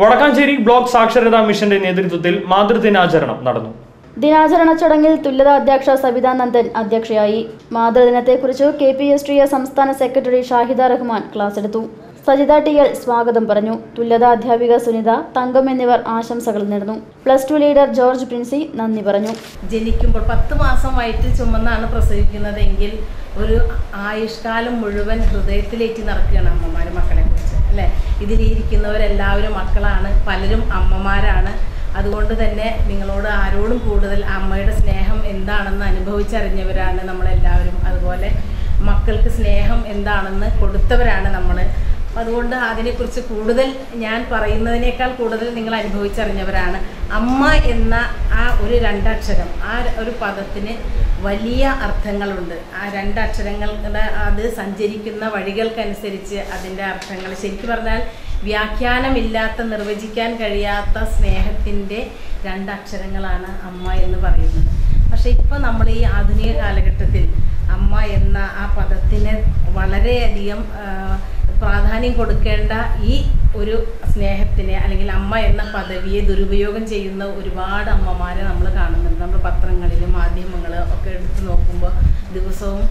Vadakkanchery block സാക്ഷരതാ മിഷന്റെ നേതൃത്വത്തിൽ മാതൃദിനാചരണം നടന്നു. ദിനാചരണ ചടങ്ങിൽ തുല്യത അധ്യക്ഷ സബിതാ നന്ദൻ അധ്യക്ഷയായി. മാതൃദിനത്തെക്കുറിച്ച് K P S T A സംസ്ഥാന സെക്രട്ടറി ഷാഹിദ റഹ്മാൻ ക്ലാസ് എടുത്തു. സജിത ടി എൽ സ്വാഗതം പറഞ്ഞു. തുല്യത അധ്യാപിക സുനിത തങ്കം എന്നിവർ ആശംസകൾ നേർന്നു. Plus two leader George Princy നന്ദി പറഞ്ഞു. ജനിക്കുമ്പോൾ പത്ത് മാസം വയറ്റിൽ ചുമന്നാണ് പ്രസവിക്കുന്നതെങ്കിൽ ഒരു ആയുഷ്കാലം മുഴുവൻ ഹൃദയത്തിലേക്ക് നടക്കുകയാണ് അമ്മമാർ മക്കളെ കുറിച്ച് അല്ലേ? ഇതിലിരിക്കുന്നവരെല്ലാവരും മക്കളാണ് പലരും അമ്മമാരാണ്. അതുകൊണ്ട് തന്നെ നിങ്ങളോട് ആരോടും കൂടുതൽ അമ്മയുടെ സ്നേഹം എന്താണെന്ന് അനുഭവിച്ചറിഞ്ഞവരാണ് നമ്മളെല്ലാവരും. അതുപോലെ മക്കൾക്ക് സ്നേഹം എന്താണെന്ന് കൊടുത്തവരാണ് നമ്മൾ അതുകൊണ്ട് അതിനെക്കുറിച്ച് കൂടുതൽ ഞാൻ പറയുന്നതിനേക്കാൾ കൂടുതൽ നിങ്ങൾ അനുഭവിച്ചറിഞ്ഞവരാണ്. അമ്മ എന്ന ആ ഒരു രണ്ടക്ഷരം ആ ഒരു പദത്തിന് വലിയ അർത്ഥങ്ങളുണ്ട്. ആ രണ്ടക്ഷരങ്ങളുടെ അത് സഞ്ചരിക്കുന്ന വഴികൾക്കനുസരിച്ച് അതിന്റെ അർത്ഥങ്ങൾ. ശരിക്കും പറഞ്ഞാൽ വ്യാഖ്യാനമില്ലാത്ത നിർവചിക്കാൻ കഴിയാത്ത സ്നേഹത്തിന്റെ രണ്ടക്ഷരങ്ങളാണ് അമ്മ എന്ന് പറയുന്നത്. പക്ഷെ ഇപ്പോൾ നമ്മൾ ഈ ആധുനിക കാലഘട്ടത്തിൽ അമ്മ എന്ന ആ പദത്തിന് വളരെയധികം പ്രാധാന്യം കൊടുക്കേണ്ട ഈ ഒരു സ്നേഹത്തിനെ അല്ലെങ്കിൽ അമ്മ എന്ന പദവിയെ ദുരുപയോഗം ചെയ്യുന്ന ഒരുപാട് അമ്മമാരെ നമ്മൾ കാണുന്നുണ്ട്. നമ്മൾ പത്രങ്ങളിലും മാധ്യമങ്ങൾ ഒക്കെ എടുത്തു നോക്കുമ്പോൾ ദിവസവും